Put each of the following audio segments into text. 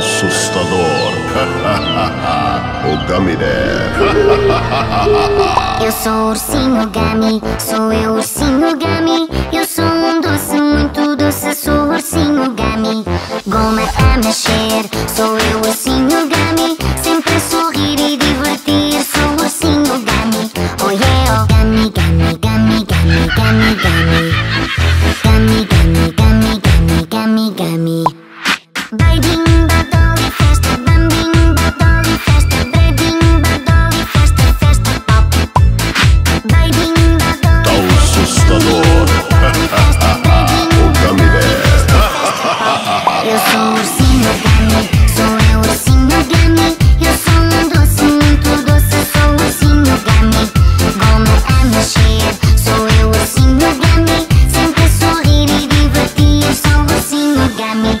assustador. o Bear. eu sou o ursinho Gummy, sou eu ursinho Gummy. Eu sou um doce, muito doce, sou o ursinho Gummy. Goma a mexer, sou eu ursinho Gummy. Sempre a sorrir e divertir, sou o ursinho Gummy. Oh yeah, oh Gummy, Gummy, Gummy, Gummy, Gummy, Gummy. Eu sou o ursinho Gummy, sou eu ursinho Gummy Eu sou um doce, muito doce, sou o ursinho Gummy Goma a mexer, sou eu ursinho Gummy Sempre sorrir e divertir, sou o ursinho Gummy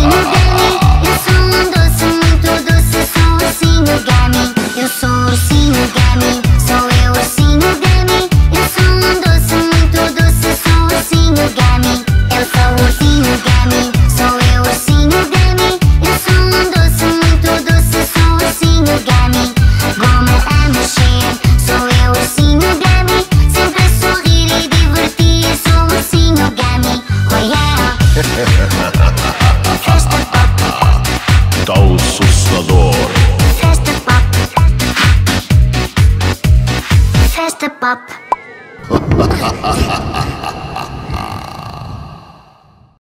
up.